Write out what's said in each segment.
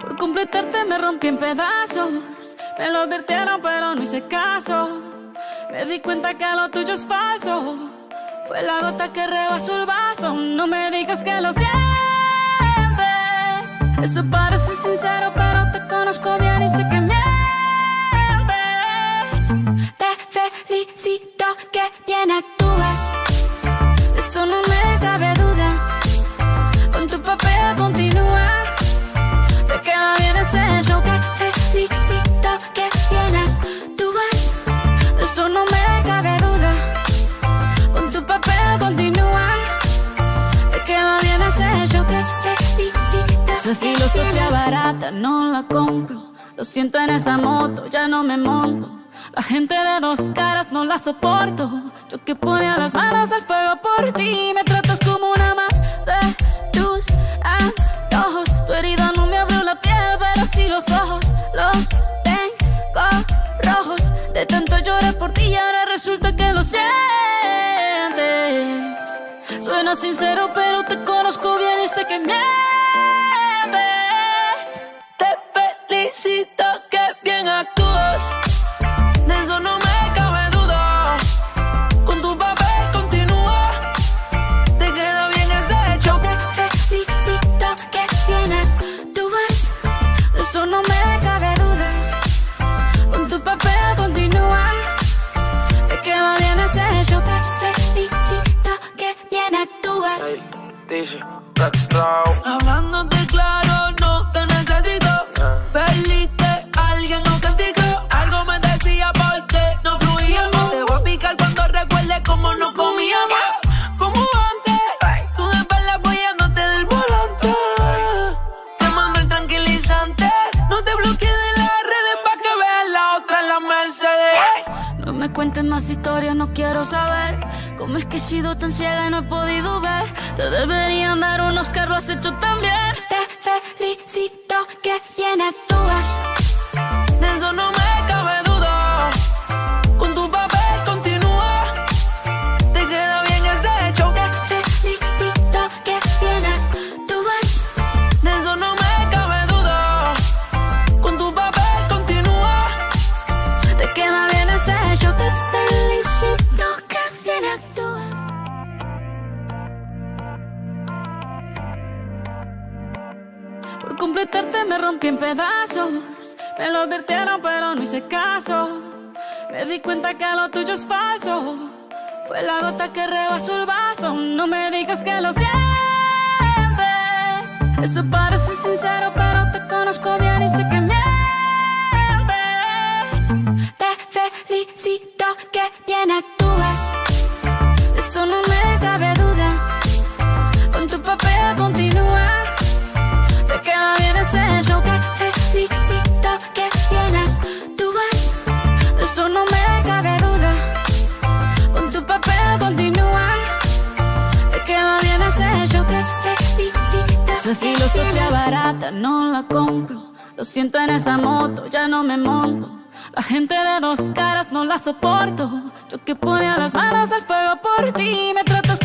Por completarte me rompí en pedazos. Me lo advirtieron, pero no hice caso. Me di cuenta que lo tuyo es falso. Fue la gota que rebasó el vaso. No me digas que lo sientes. Eso parece sincero, pero te conozco bien y sé que mientes. Te felicito que bien actúas. Esa filosofía barata no la compro. Lo siento en esa moto, ya no me monto. La gente de dos caras no la soporto. Yo que ponía las manos al fuego por ti. Me tratas como una más de tus antojos. Tu herida no me abrió la piel, pero sí los ojos. Los tengo rojos. De tanto lloré por ti y ahora resulta que lo sientes. Suena sincero, pero te conozco bien y sé que mientes. Felicito que bien actúas. De eso no me cabe duda. Con tu papel continúa. Te queda bien ese show. Te felicito que bien actúas. De eso no me cabe duda. Con tu papel continúa. Te queda bien ese show. Te felicito que bien actúas. Dice, Raw. Hablándote quiero saber cómo es que he sido tan ciega y no he podido ver. Te deberían dar unos lo has hecho tan bien. Te felicito que bien pedazos. Me lo advirtieron, pero no hice caso. Me di cuenta que lo tuyo es falso. Fue la gota que rebasó el vaso. No me digas que lo sientes. Eso parece sincero, pero te conozco bien y sé que mientes. Te felicito que bien actúas. Eso no me eso no me cabe duda. Con tu papel continúa. Te queda bien ese show. Te felicito. Esa filosofía barata no la compro. Lo siento en esa moto, ya no me monto. La gente de dos caras no la soporto. Yo que ponía las manos al fuego por ti. Me tratas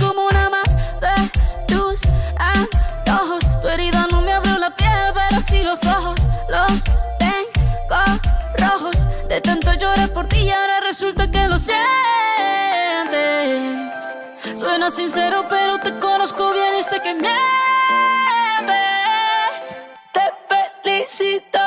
Sincero, pero te conozco bien y sé que mientes. Te felicito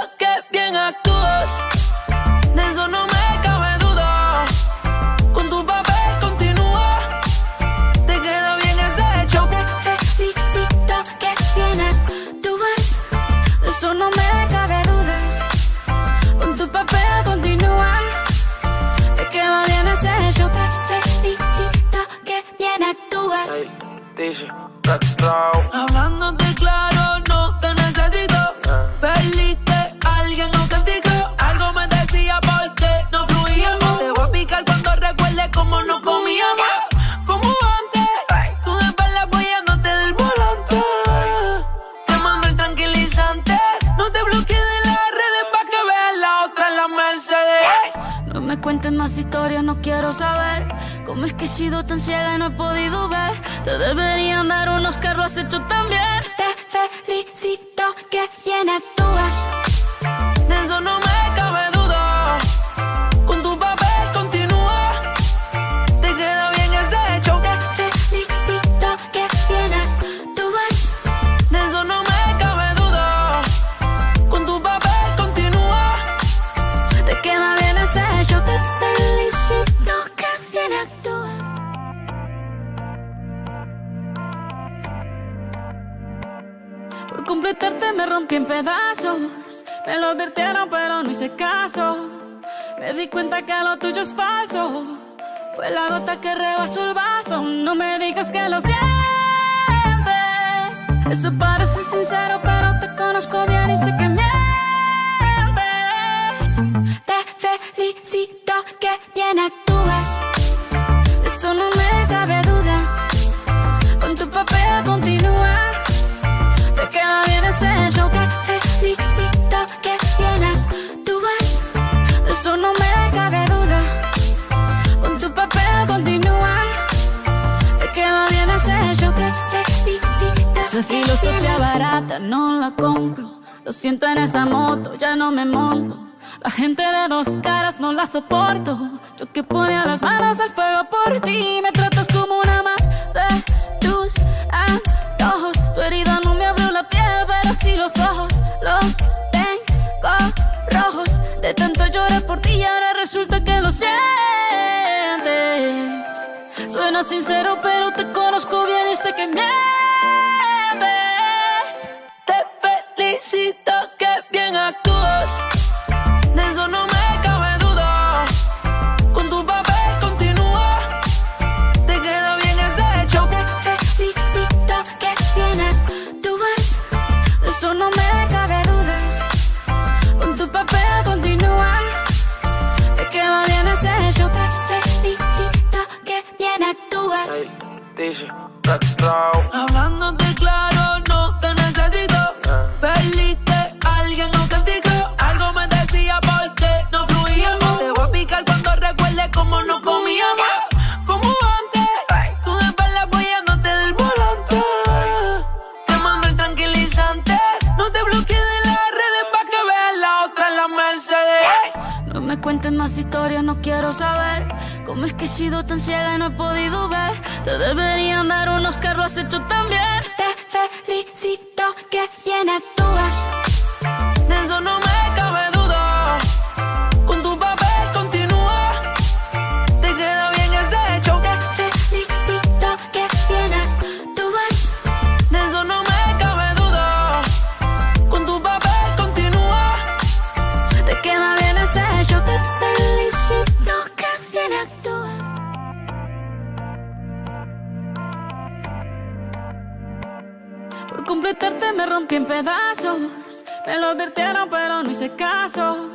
es que he sido tan ciega y no he podido ver. Te deberían dar unos has hecho tan advirtieron, pero no hice caso. Me di cuenta que lo tuyo es falso. Fue la gota que rebasó el vaso. No me digas que lo sientes. Eso parece sincero, pero te conozco bien y sé que mientes. Te felicito que bien actúas. Esa filosofía barata no la compro. Lo siento en esa moto, ya no me monto. La gente de dos caras no la soporto. Yo que ponía las manos al fuego por ti. Me tratas como una más de tus antojos. Tu herida no me abrió la piel, pero sí los ojos. Los tengo rojos. De tanto llorar por ti y ahora resulta que lo sientes. Suena sincero, pero te conozco bien y sé que mientes. Te felicito que bien actúas. Black Stroke. Hablándote más historias, no quiero saber cómo es que he sido tan ciega y no he podido ver. Te deberían dar unos carros, has hecho tan bien. Te felicito que bien pedazos. Me lo advirtieron, pero no hice caso.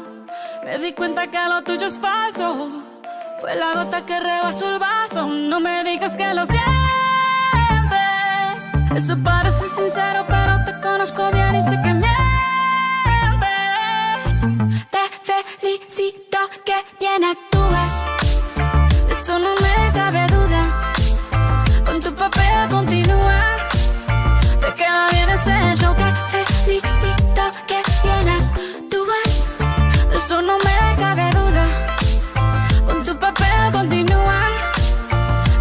Me di cuenta que lo tuyo es falso. Fue la gota que rebasó el vaso. No me digas que lo sientes. Eso parece sincero, pero te conozco bien y sé que mientes. Te felicito que bien actúas. Eso no me cabe duda. Con tu papel continúa.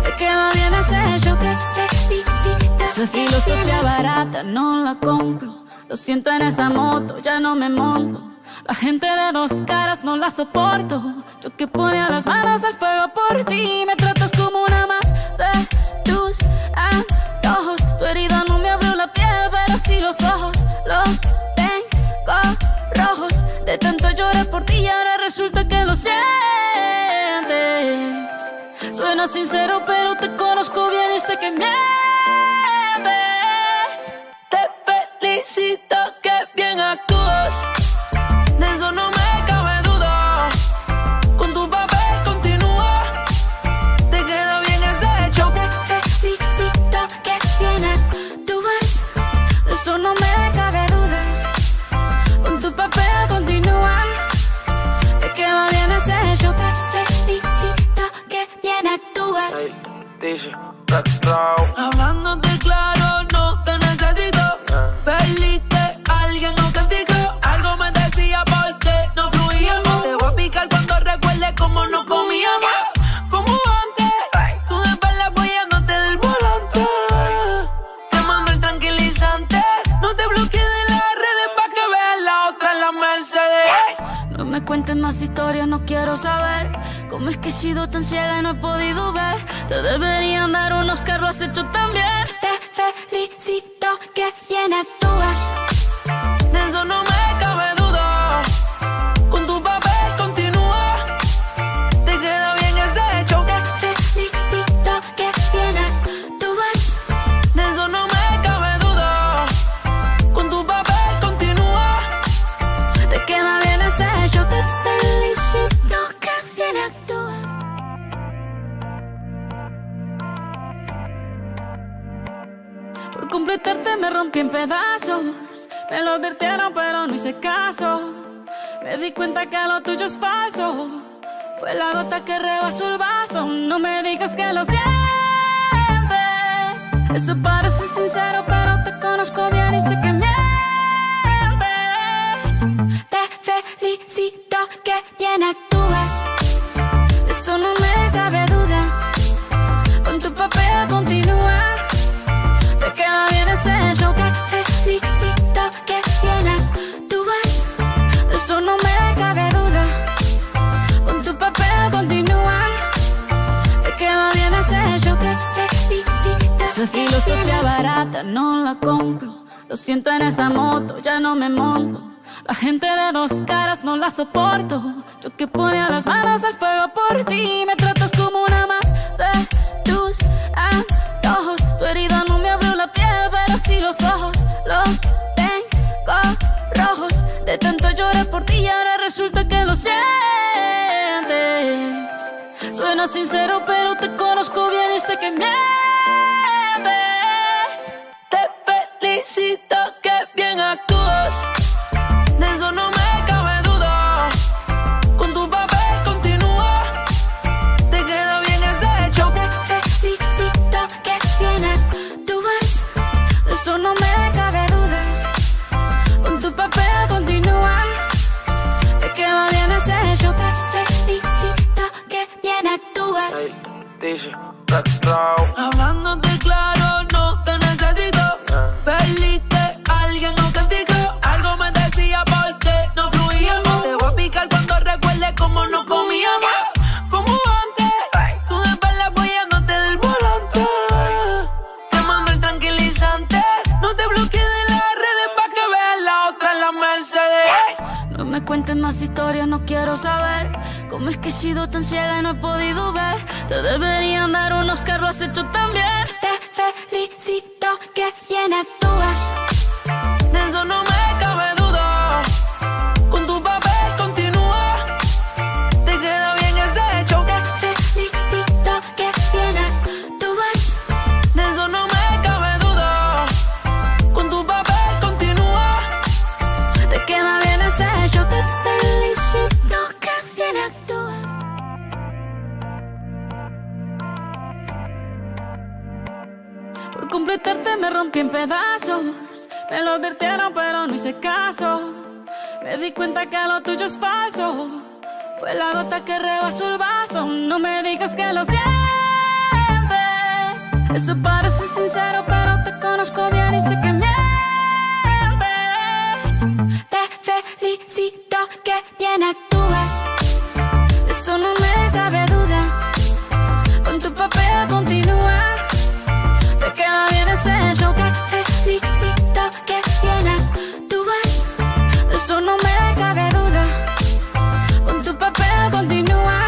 Te queda bien ese show. Te felicito. Esa filosofía barata no la compro. Lo siento en esa moto, ya no me monto. La gente de dos caras no la soporto. Yo que ponía las manos al fuego por ti. Me tratas como una más de tus antojos. Tu herida no me abrió la piel, pero sí los ojos. Los rojos. De tanto llorar por ti y ahora resulta que lo sientes. Suena sincero, pero te conozco bien y sé que mientes. Te felicito que bien actúas. Sido tan ciega y no he podido ver. Te deberían dar unos carros has hecho tan advirtieron, pero no hice caso. Me di cuenta que lo tuyo es falso. Fue la gota que rebasó el vaso. No me digas que lo sientes. Eso parece sincero, pero te conozco bien y sé que mientes. Te felicito Esa filosofía barata no la compro. Lo siento en esa moto, ya no me monto. La gente de dos caras no la soporto. Yo que ponía las manos al fuego por ti. Me tratas como una más de tus antojos. Tu herida no me abrió la piel, pero sí los ojos. Los tengo rojos. De tanto lloré por ti y ahora resulta que lo sientes. Suena sincero, pero te conozco bien y sé que mientes. Te felicito que bien actúas. De eso no me cabe duda. Con tu papel continúa. Te queda bien ese show. Te felicito que bien actúas. De eso no me cabe duda. Con tu papel continúa. Te queda bien ese show. Te felicito que bien actúas. DJ, Black Cloud. Hablándote cuentes más historias, no quiero saber cómo es que he sido tan ciega y no he podido ver. Te deberían dar unos carros has hecho tan. Te felicito que bien actúas. Me rompí en pedazos. Me lo advirtieron, pero no hice caso. Me di cuenta que lo tuyo es falso. Fue la gota que rebasó el vaso. No me digas que lo sientes. Eso parece sincero, pero te conozco bien y sé que mientes. Te felicito que bien actúas. Eso no me cabe eso no me cabe duda. Con tu papel continúa.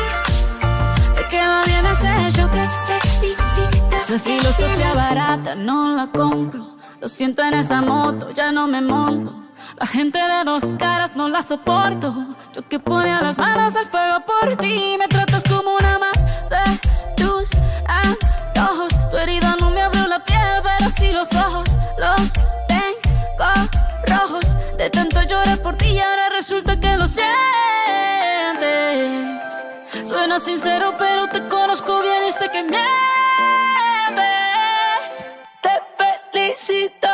Te queda bien ese show. Te felicito. Esa filosofía barata no la compro. Lo siento en esa moto, ya no me monto. La gente de dos caras no la soporto. Yo que ponía las manos al fuego por ti. Me tratas como una más de tus antojos. Tu herida no me abrió la piel, pero sí los ojos. Los rojos. De tanto lloré por ti y ahora resulta que lo sientes. Suena sincero, pero te conozco bien y sé que mientes. Te felicito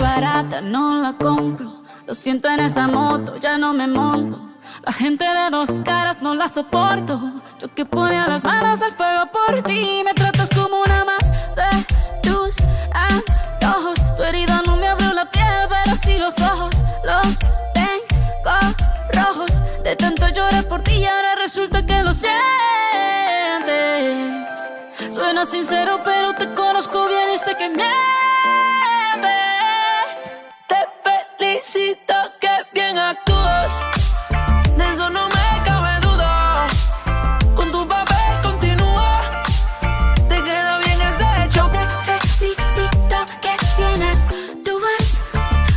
barata no la compro. Lo siento en esa moto, ya no me monto. La gente de dos caras no la soporto. Yo que ponía las manos al fuego por ti. Me tratas como una más de tus antojos. Tu herida no me abrió la piel, pero sí los ojos. Los tengo rojos. De tanto lloré por ti y ahora resulta que lo sientes. Suena sincero, pero te conozco bien y sé que mientes. Felicito que bien actúas. De eso no me cabe duda. Con tu papel continúa. Te queda bien ese show. Te felicito que bien actúas.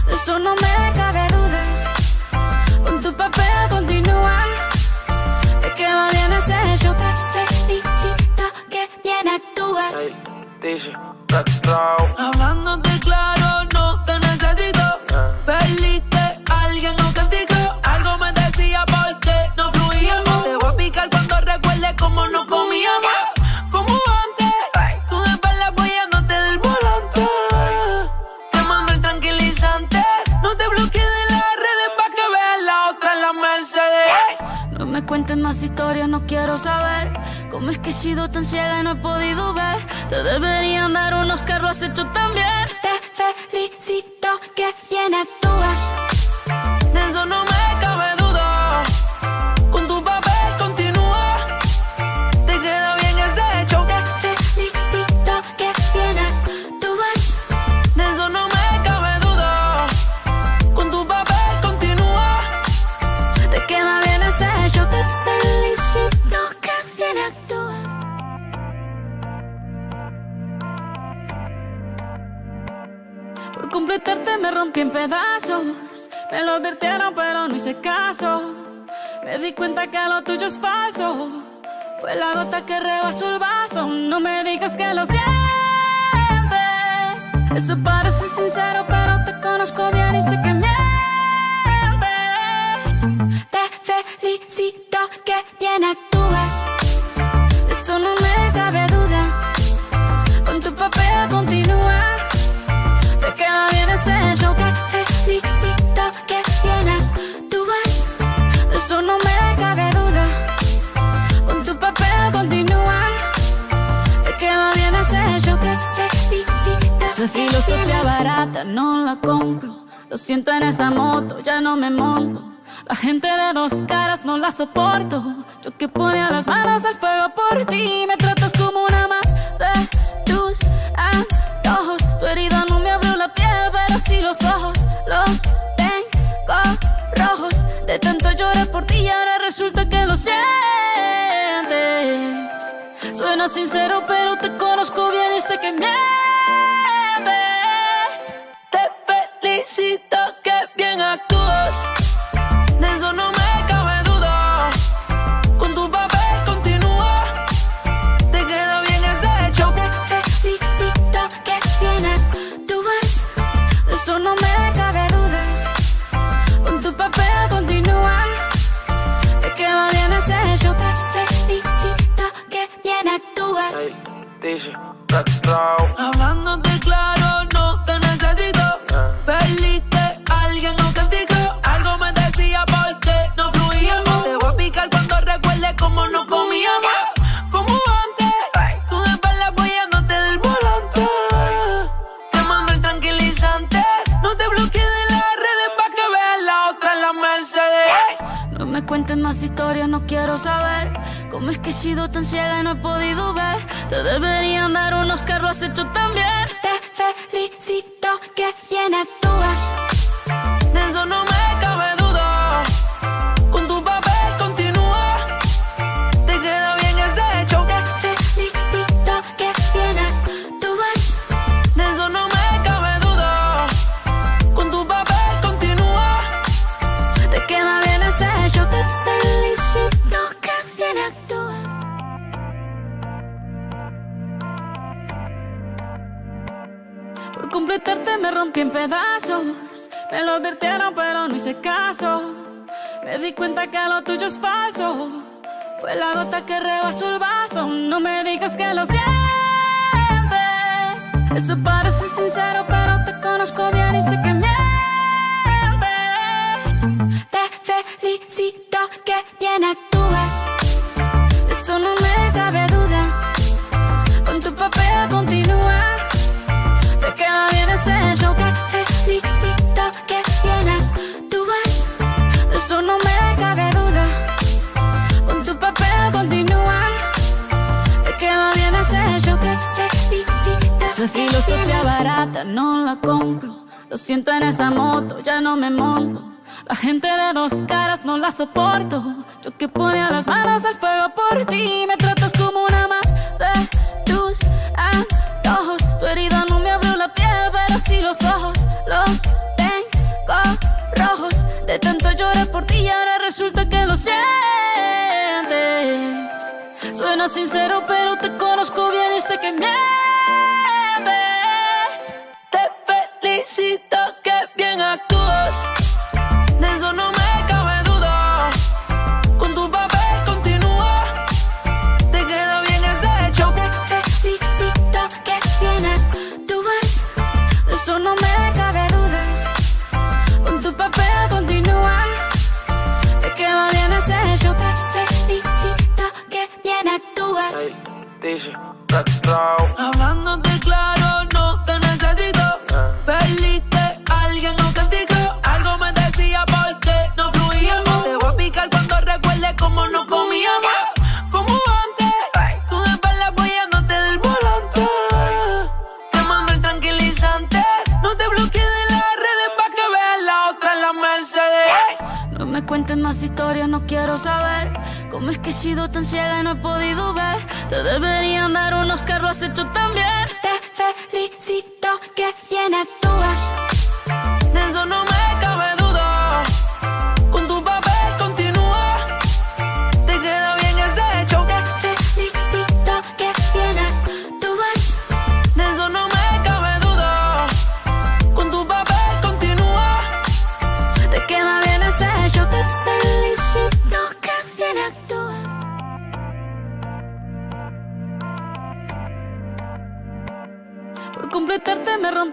De eso no me cabe duda. Con tu papel continúa. Te queda bien ese show. Te felicito que bien actúas. DJ, Black Cloud. Cuentes más historias, no quiero saber cómo es que he sido tan ciega y no he podido ver. Te deberían dar unos carros has hecho tan. Te felicito que bien actúas. Cuenta que lo tuyo es falso. Fue la gota que rebasó el vaso. No me digas que lo sientes. Eso parece sincero, pero Esa filosofía barata no la compro. Lo siento en esa moto, ya no me monto. La gente de dos caras no la soporto. Yo que ponía las manos al fuego por ti. Me tratas como una más de tus antojos. Tu herida no me abrió la piel, pero sí los ojos. Los tengo rojos. De tanto lloré por ti y ahora resulta que lo sientes. Suena sincero, pero te conozco bien y sé que mientes. Felicito que bien actúas. Esa filosofía barata no la compro. Lo siento en esa moto, ya no me monto. La gente de dos caras no la soporto. Yo que ponía las manos al fuego por ti. Me tratas como una más de tus antojos. Tu herida no me abrió la piel, pero sí los ojos. Los tengo rojos. De tanto lloré por ti y ahora resulta que lo sientes. Suena sincero, pero te conozco bien y sé que mientes. Te felicito que bien actúas. De eso no me cabe duda. Con tu papel continúa. Te queda bien ese show. Te felicito que bien actúas. De eso no me cabe duda. Con tu papel continúa. Te queda bien ese show. Te felicito que bien actúas. DJ, Black Row. Cuentes más historias, no quiero saber cómo es que he sido tan ciega y no he podido ver. Te deberían dar unos carros has hecho tan bien. Te felicito que bien actúas.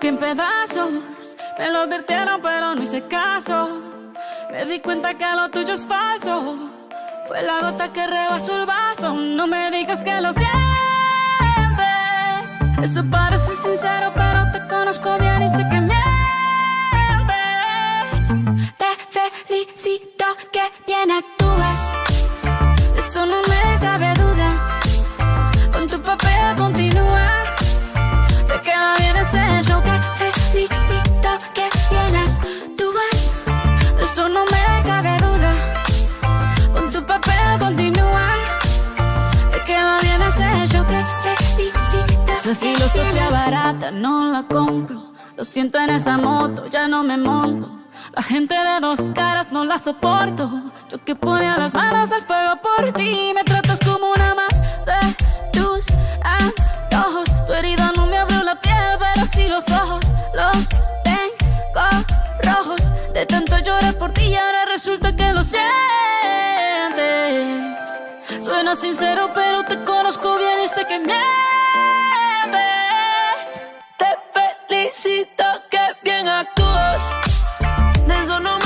En pedazos. Me lo advirtieron, pero no hice caso. Me di cuenta que lo tuyo es falso. Fue la gota que rebasó el vaso. No me digas que lo sientes. Eso parece sincero, pero te conozco bien y sé que mientes. Te felicito que bien actúas. Esa filosofía barata no la compro. Lo siento en esa moto, ya no me monto. La gente de dos caras no la soporto. Yo que ponía las manos al fuego por ti. Me tratas como una más de tus antojos. Tu herida no me abrió la piel, pero sí los ojos. Los tengo rojos. De tanto lloré por ti y ahora resulta que lo sientes. Suena sincero, pero te conozco bien y sé que mientes. Felicito que bien actúas. De eso no me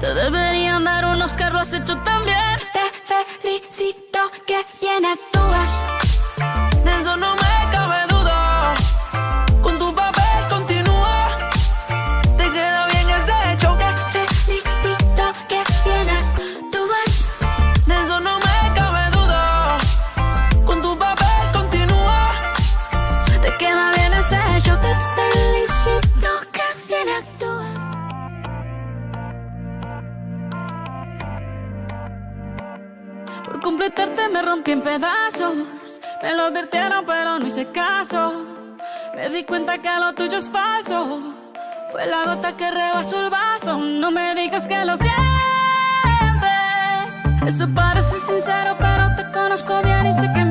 Te deberían dar unos carros has hecho Que rebasó el vaso. No me digas que lo sientes. Eso parece sincero, pero te conozco bien y sé que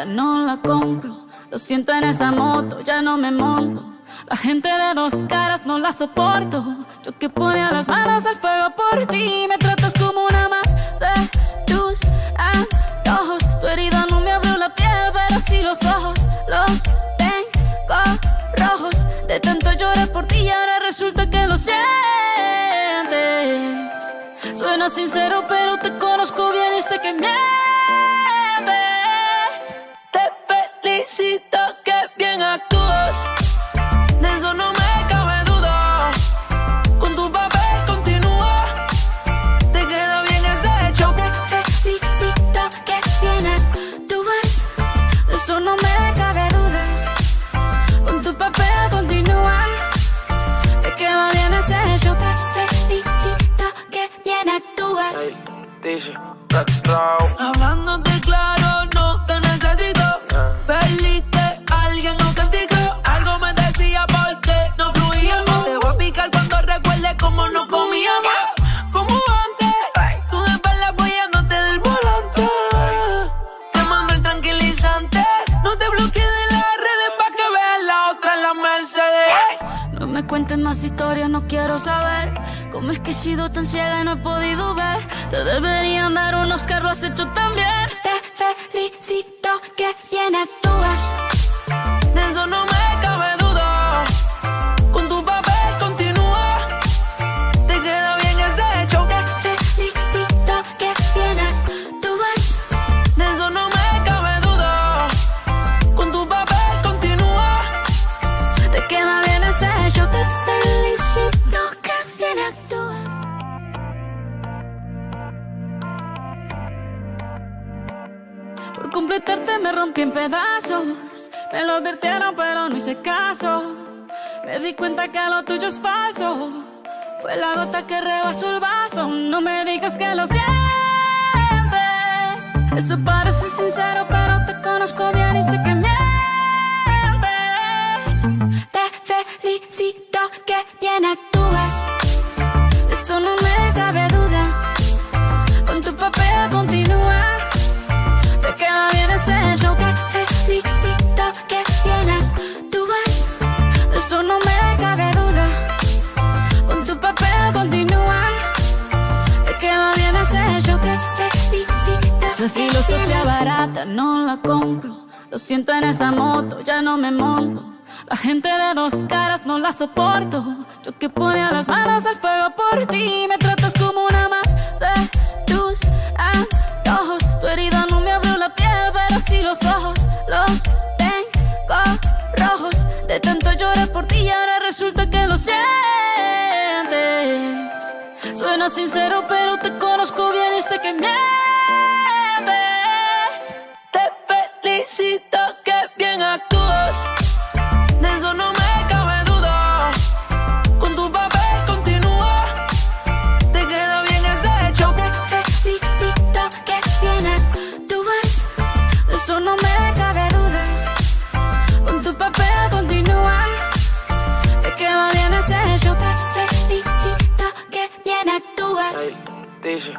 barata no la compro. Lo siento en esa moto, ya no me monto. La gente de dos caras no la soporto. Yo que ponía las manos al fuego por ti. Me tratas como una más de tus antojos. Tu herida no me abrió la piel, pero sí los ojos. Los tengo rojos. De tanto lloré por ti y ahora resulta que lo sientes. Suena sincero, pero te conozco bien y sé que mientes. Felicito que bien actúas. De eso no me cabe duda. Con tu papel continúa. Te queda bien ese hecho. Te felicito que bien actúas. De eso no me cabe duda. Con tu papel continúa. Te queda bien ese hecho. Te felicito que bien actúas. DJ, Raw. Hablándote cuentes más historias, no quiero saber cómo es que he sido tan ciega y no he podido ver. Te deberían dar unos carros has hecho tan. Te felicito que bien actúas. Completarte me rompí en pedazos. Me lo advirtieron, pero no hice caso. Me di cuenta que lo tuyo es falso. Fue la gota que rebasó el vaso. No me digas que lo sientes. Eso parece sincero, pero filosofía barata no la compro. Lo siento en esa moto, ya no me monto. La gente de dos caras no la soporto. Yo que ponía las manos al fuego por ti. Me tratas como una más de tus antojos. Tu herida no me abrió la piel, pero sí los ojos. Los tengo rojos. De tanto lloré por ti y ahora resulta que lo sientes. Suena sincero, pero te conozco bien y sé que mientes felicito que bien actúas. De eso no me cabe duda. Con tu papel continúa. Te queda bien ese hecho. Te felicito que bien actúas. De eso no me cabe duda. Con tu papel continúa. Te queda bien ese hecho. Te felicito que bien actúas. Hey,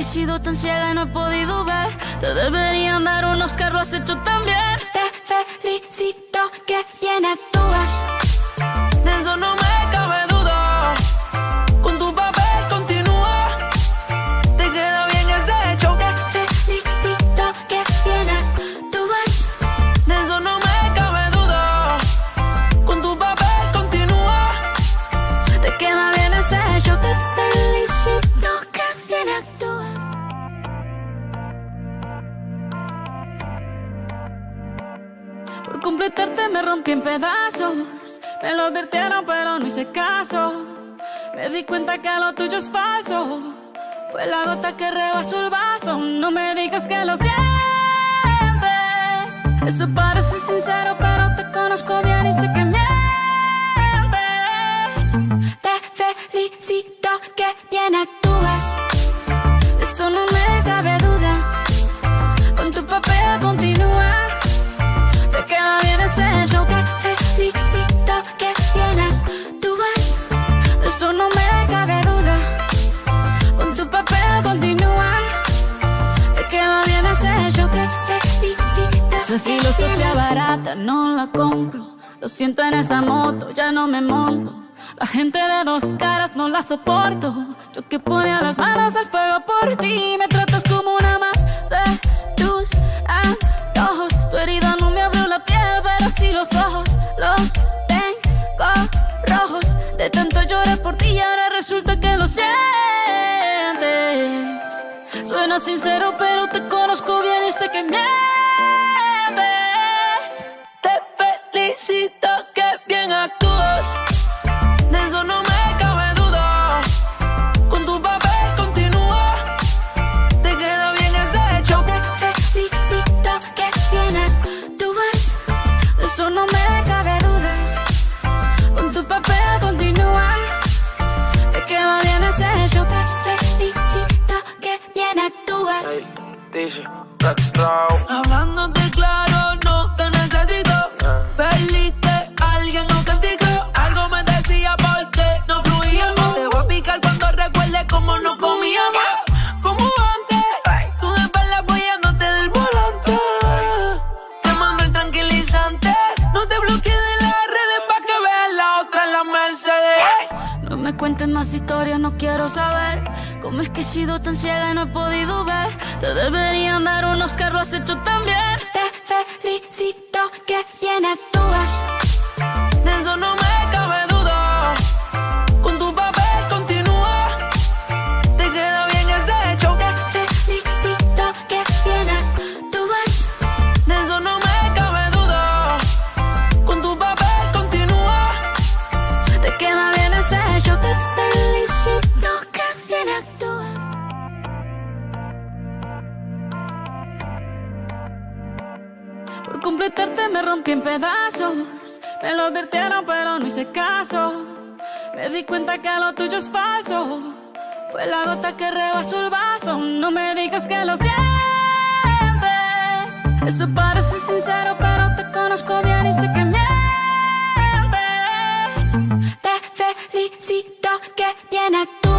he sido tan ciega y no he podido ver. Te deberían dar unos carros, has hecho tan Me di cuenta que lo tuyo es falso. Fue la gota que rebasó el vaso. No me digas que lo sientes. Eso parece sincero, pero te conozco bien y sé que mientes. Te felicito que bien actúas. Esa filosofía barata no la compro. Lo siento en esa moto, ya no me monto. La gente de dos caras no la soporto. Yo que ponía las manos al fuego por ti. Me tratas como una más de tus antojos. Tu herida no me abrió la piel, pero sí los ojos. Los tengo rojos. De tanto lloré por ti y ahora resulta que lo sientes. Suena sincero, pero te conozco bien y sé que mientes. Que he sido tan ciega y no he podido ver. Te deberían dar unos carros, has hecho tan advirtieron, pero no hice caso. Me di cuenta que lo tuyo es falso. Fue la gota que rebasó el vaso. No me digas que lo sientes. Eso parece sincero, pero te conozco bien y sé que mientes. Te felicito que bien actúas.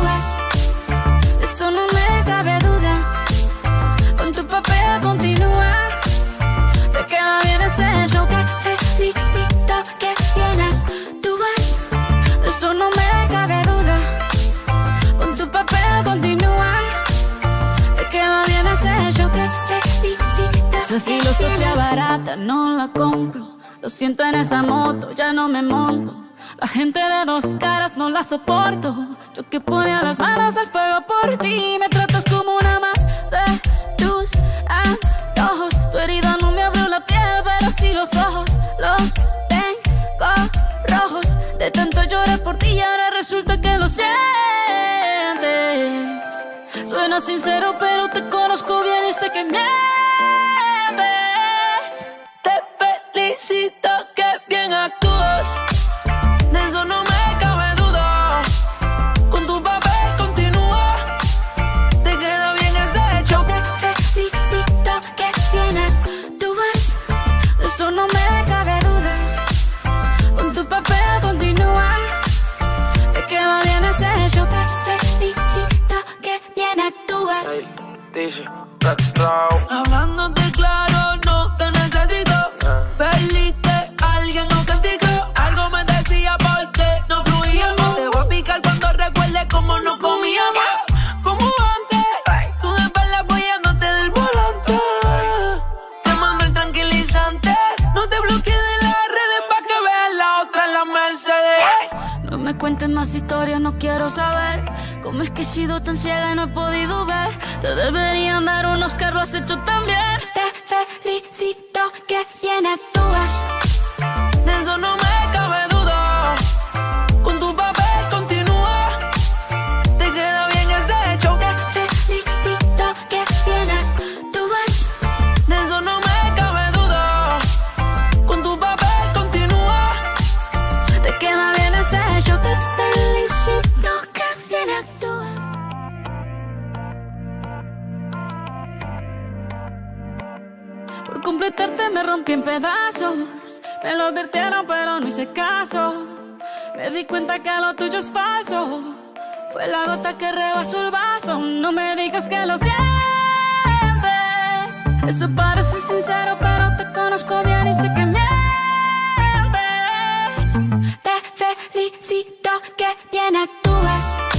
Esa filosofía barata no la compro. Lo siento en esa moto, ya no me monto. La gente de dos caras no la soporto. Yo que ponía las manos al fuego por ti. Me tratas como una más de tus antojos. Tu herida no me abrió la piel, pero sí los ojos. Los tengo rojos. De tanto lloré por ti y ahora resulta que lo sientes. Suena sincero, pero te conozco bien y sé que mientes felicito, que bien actúas. De eso no me cabe duda. Con tu papel continúa. Te queda bien ese hecho. Te felicito, que bien actúas. De eso no me cabe duda. Con tu papel continúa. Te queda bien ese hecho. Te felicito, que bien actúas. Hey, dice, Hablándote claro. Cuentes más historias, no quiero saber cómo es que he sido tan ciega y no he podido ver. Te deberían dar unos carros, lo has hecho tan bien. Te felicito que bien pedazos. Me lo advirtieron, pero no hice caso. Me di cuenta que lo tuyo es falso. Fue la gota que rebasó el vaso. No me digas que lo sientes. Eso parece sincero, pero te conozco bien y sé que mientes. Te felicito que bien actúas.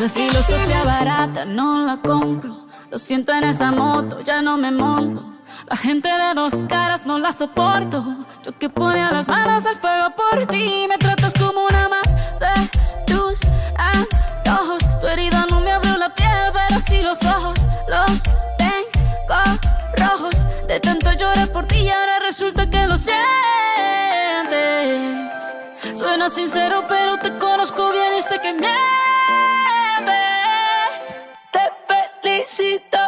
Esa filosofía barata no la compro. Lo siento en esa moto, ya no me monto. La gente de dos caras no la soporto. Yo que ponía las manos al fuego por ti. Me tratas como una más de tus antojos. Tu herida no me abrió la piel, pero sí los ojos. Los tengo rojos. De tanto lloré por ti y ahora resulta que lo sientes. Suena sincero, pero te conozco bien y sé que mientes. Felicito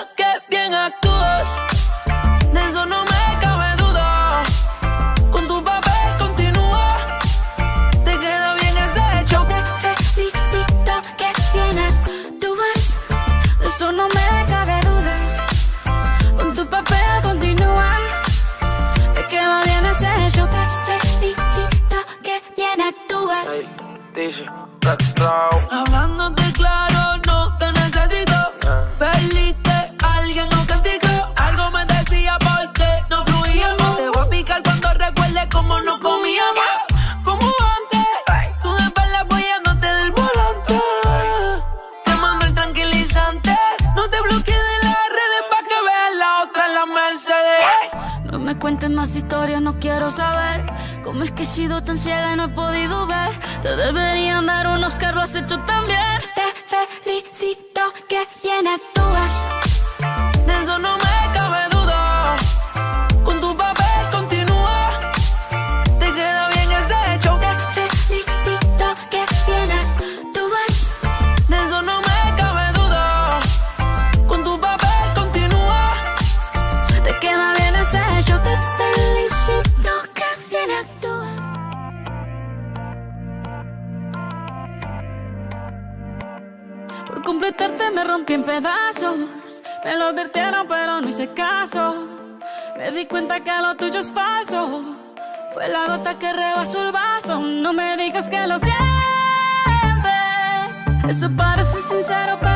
sido tan ciega y no he podido ver. Te deberían dar unos carros, has hecho tan. Me lo advirtieron, pero no hice caso. Me di cuenta que lo tuyo es falso. Fue la gota que rebasó el vaso. No me digas que lo sientes. Eso parece sincero, pero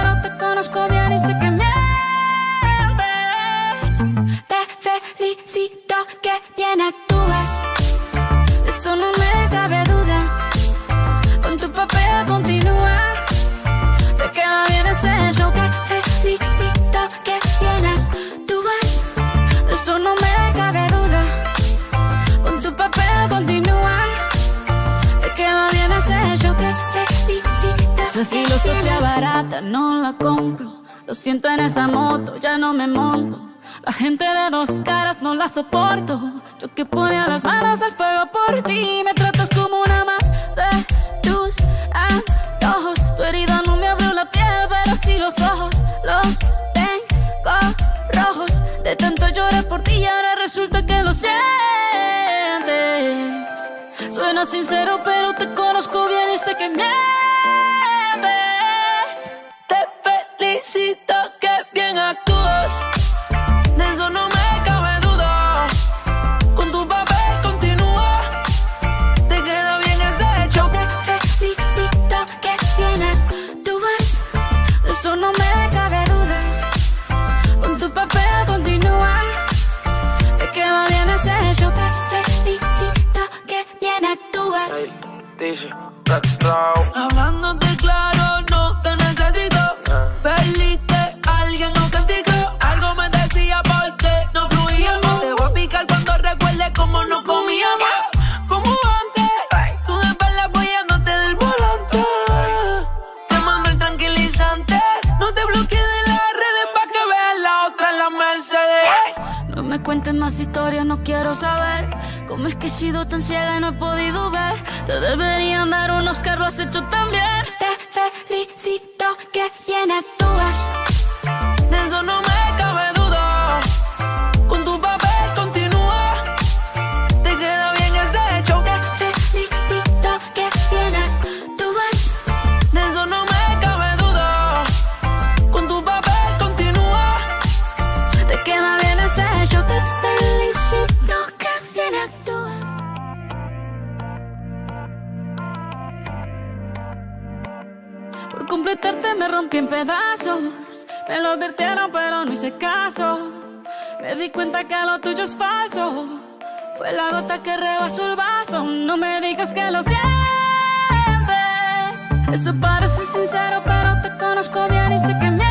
No la compro. Lo siento en esa moto, ya no me monto. La gente de dos caras no la soporto. Yo que ponía las manos al fuego por ti. Me tratas como una más de tus antojos. Tu herida no me abrió la piel, pero sí los ojos. Los tengo rojos. De tanto lloré por ti y ahora resulta que lo sientes. Suena sincero, pero te conozco bien y sé que mientes felicito que bien actúas. De eso no me cabe duda. Con tu papel continúa. Te queda bien ese hecho. Te felicito que bien actúas. De eso no me cabe duda. Con tu papel continúa. Te queda bien ese hecho. Te felicito que bien actúas. Hey, DJ, let's. quiero saber cómo es que he sido tan ciega y no he podido ver. Te deberían dar unos carros hecho también. Te felicito que bien pedazos. Me lo advirtieron, pero no hice caso. Me di cuenta que lo tuyo es falso. Fue la gota que rebasó el vaso. No me digas que lo sientes. Eso parece sincero, pero te conozco bien y sé que mientes.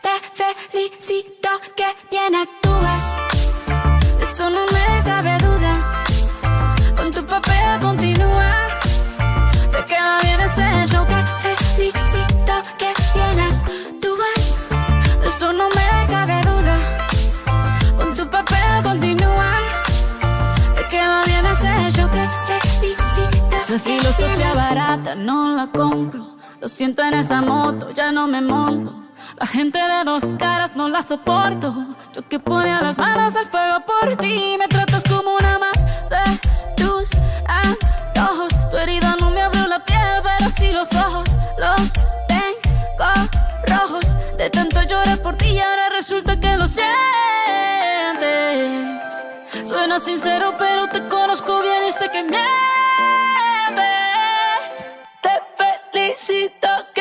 Te felicito que bien aquí. Esa filosofía barata no la compro. Lo siento en esa moto, ya no me monto. La gente de dos caras no la soporto. Yo que ponía las manos al fuego por ti. Me tratas como una más de tus antojos. Tu herida no me abrió la piel, pero sí los ojos. Los tengo rojos. De tanto llorar por ti y ahora resulta que lo sientes. Suena sincero, pero te conozco bien y sé que mientes. したか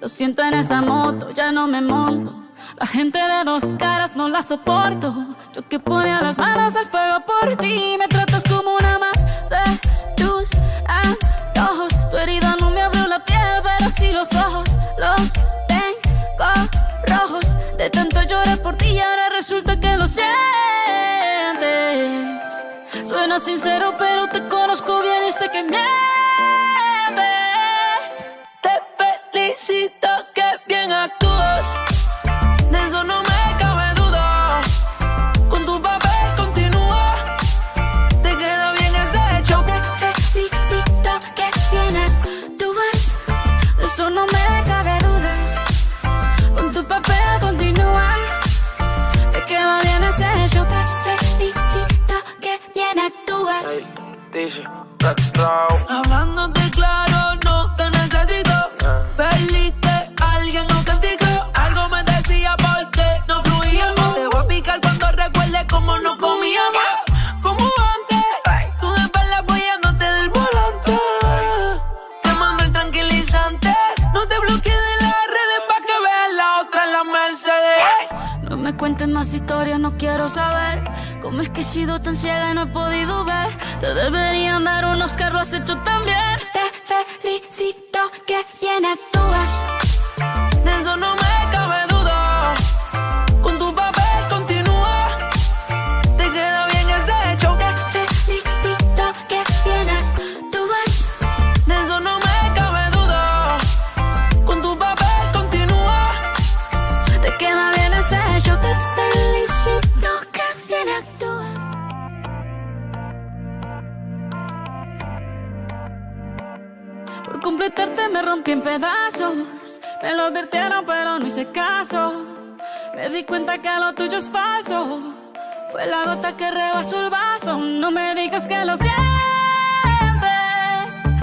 Lo siento en esa moto, ya no me monto. La gente de dos caras no la soporto. Yo que ponía las manos al fuego por ti. Me tratas como una más de tus antojos. Tu herida no me abrió la piel, pero sí los ojos. Los tengo rojos. De tanto llorar por ti y ahora resulta que lo sientes. Suena sincero, pero te conozco bien y sé que mientes. Te felicito que bien actúas. De eso no me cabe duda. Con tu papel continúa. Te queda bien ese hecho. Te felicito que bien actúas. De eso no me cabe duda. Con tu papel continúa. Te queda bien ese hecho. Te felicito que bien actúas. Ey, DJ, Black Stroke. Hablándote claro, cuentes más historias, no quiero saber cómo es que he sido tan ciega y no he podido ver. Te deberían dar unos lo has hecho tan. Te felicito que bien actúas. Advirtieron, pero no hice caso. Me di cuenta que lo tuyo es falso. Fue la gota que rebasó el vaso. No me digas que lo sientes.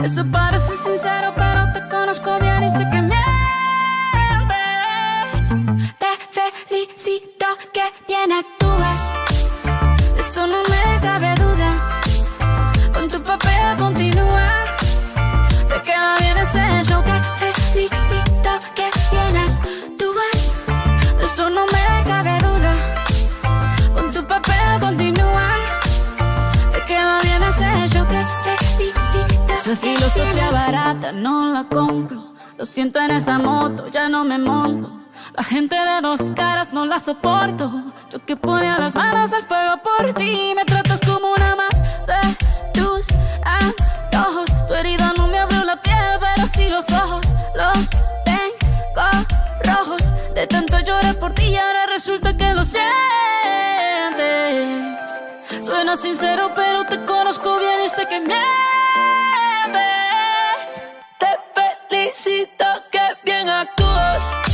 Eso parece sincero, pero te conozco bien y sé que mientes. Te felicito que bien actúas. Esa filosofía barata no la compro. Lo siento en esa moto, ya no me monto. La gente de dos caras no la soporto. Yo que ponía las manos al fuego por ti. Me tratas como una más de tus antojos. Tu herida no me abrió la piel, pero sí los ojos. Los tengo rojos. De tanto llorar por ti y ahora resulta que lo sientes. Suena sincero, pero te conozco bien y sé que mientes. Te felicito que bien actúas.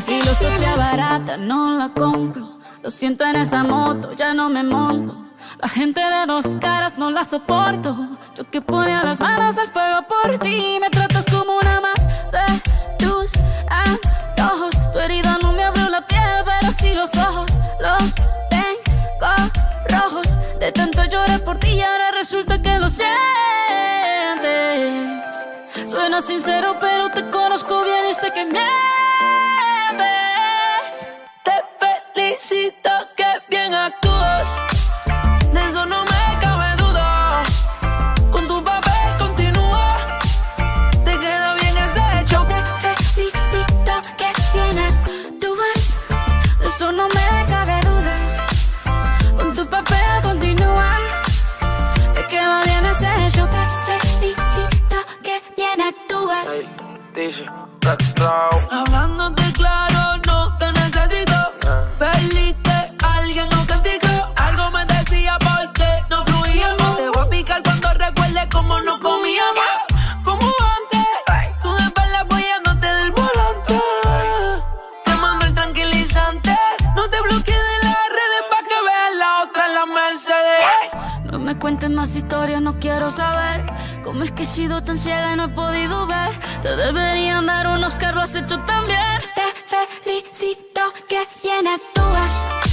Filosofía barata no la compro. Lo siento en esa moto, ya no me monto. La gente de dos caras no la soporto. Yo que ponía las manos al fuego por ti. Me tratas como una más de tus antojos. Tu herida no me abrió la piel, pero sí los ojos. Los tengo rojos. De tanto lloré por ti y ahora resulta que lo sientes. Suena sincero, pero te conozco bien y sé que mientes. Felicito que bien actúas. De eso no me cabe duda. Con tu papel continúa. Te queda bien ese hecho. Te felicito que bien actúas. De eso no me cabe duda. Con tu papel continúa. Te queda bien ese hecho. Te felicito que bien actúas. Más historias, no quiero saber cómo es que he sido tan ciega y no he podido ver. Te deberían dar unos carros has hecho tan bien. Te felicito que bien actúas.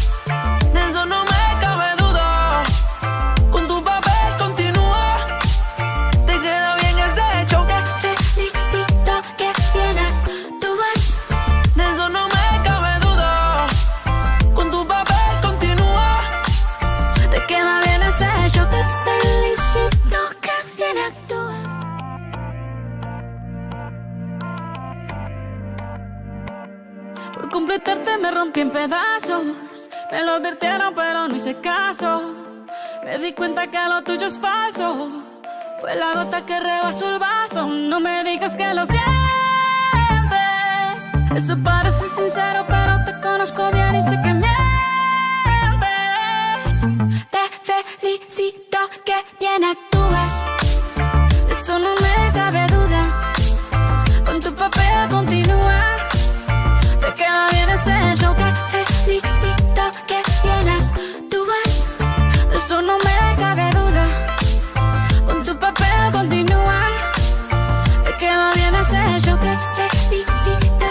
Rompí en pedazos. Me lo advirtieron, pero no hice caso. Me di cuenta que lo tuyo es falso. Fue la gota que rebasó el vaso. No me digas que lo sientes. Eso parece sincero, pero te conozco bien y sé que mientes. Te felicito que actúas.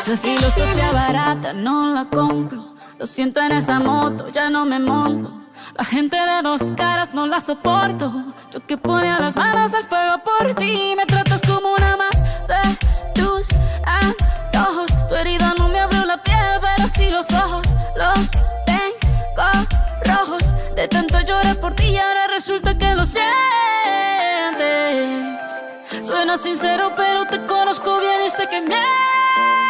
Esa filosofía barata no la compro. Lo siento en esa moto, ya no me monto. La gente de dos caras no la soporto. Yo que ponía las manos al fuego por ti. Me tratas como una más de tus antojos. Tu herida no me abrió la piel, pero sí los ojos. Los tengo rojos. De tanto lloré por ti y ahora resulta que lo sientes. Suena sincero, pero te conozco bien y sé que mientes.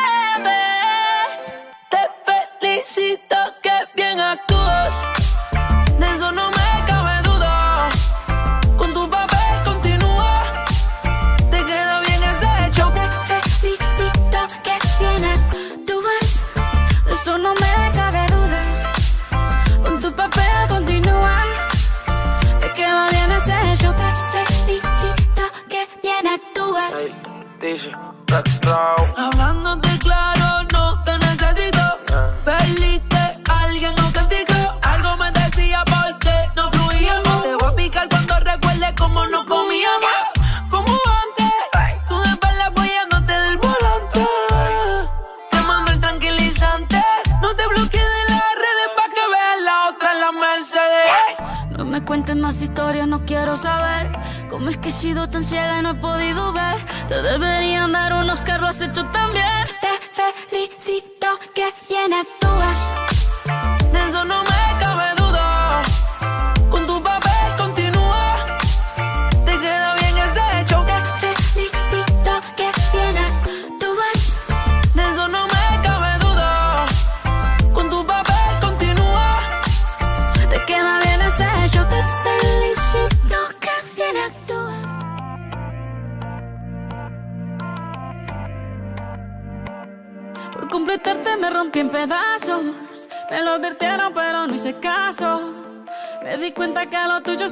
Te felicito que bien actúas. De eso no me cabe duda. Con tu papel continúa. Te queda bien ese hecho. Te felicito que bien actúas. De eso no me cabe duda. Con tu papel continúa. Te queda bien ese hecho. Te felicito que bien actúas. DJ, Black Stroke. Es que he sido tan ciega y no he podido ver. Te deberían dar unos carros hecho tan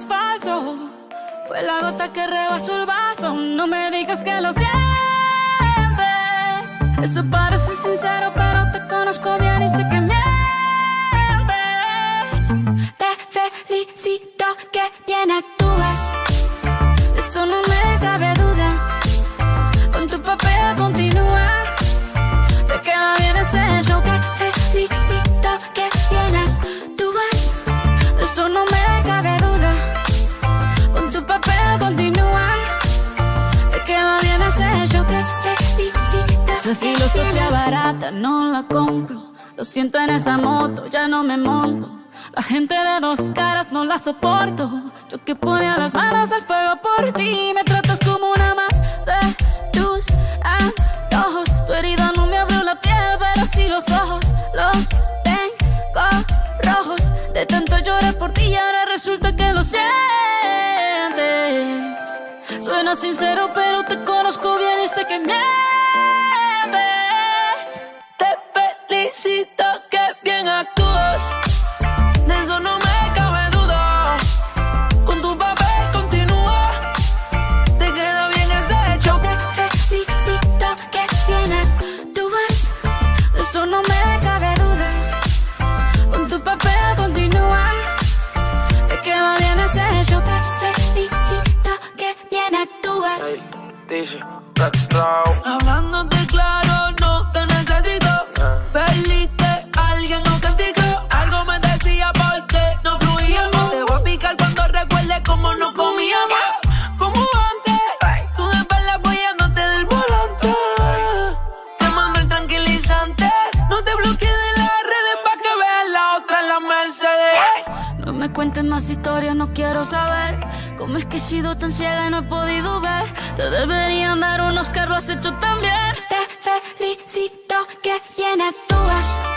falso. Fue la gota que rebasó el vaso. No me digas que lo sientes. Eso parece sincero, pero te conozco bien y sé que mientes. Esa filosofía barata no la compro. Lo siento en esa moto, ya no me monto. La gente de dos caras no la soporto. Yo que ponía las manos al fuego por ti. Me tratas como una más de tus antojos. Tu herida no me abrió la piel, pero sí los ojos. Los tengo rojos. De tanto lloré por ti y ahora resulta que lo sientes. Suena sincero, pero te conozco bien y sé que mientes. Te felicito que bien actúas. De eso no DJ Raw. Hablándote claro, cuentes más historias, no quiero saber cómo es que he sido tan ciega y no he podido ver. Te deberían dar unos carros lo has hecho tan. Te felicito que bien actúas.